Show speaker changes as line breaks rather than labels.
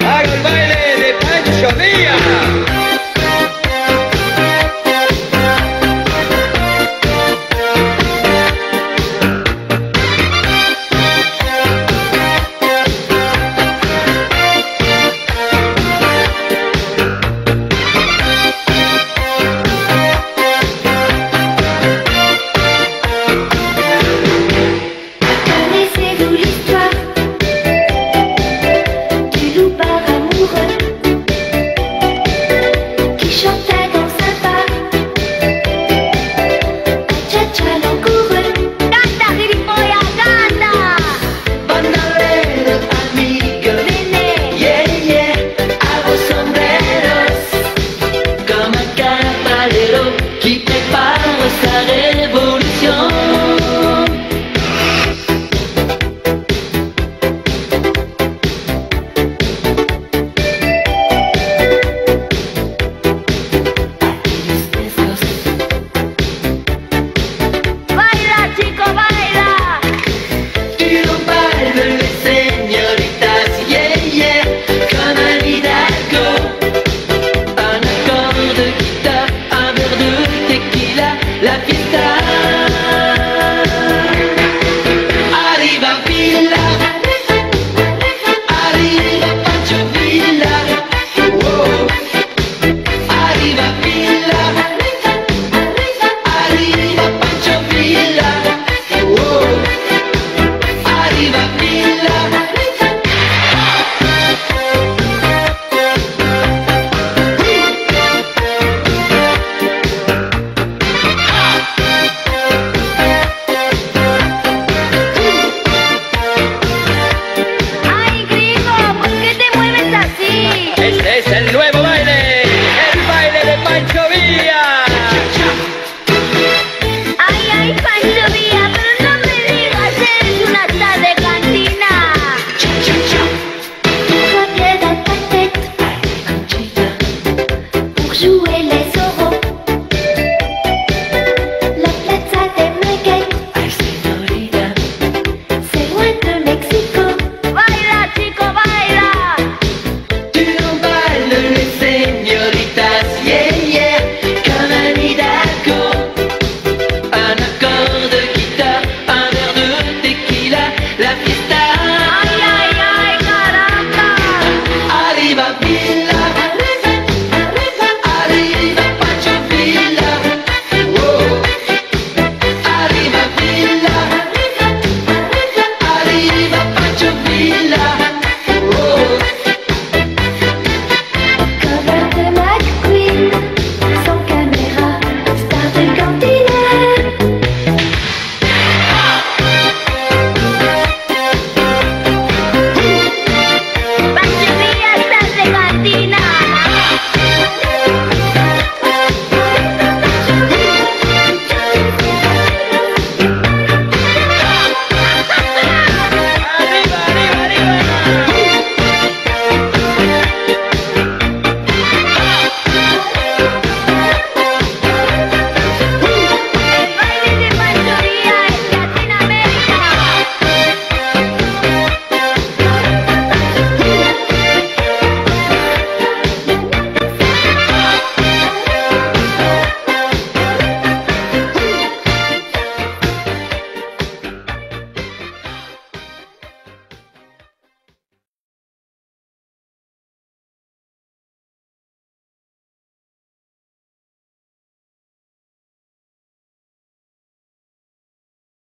Hago el
baile de Pancho
that is La que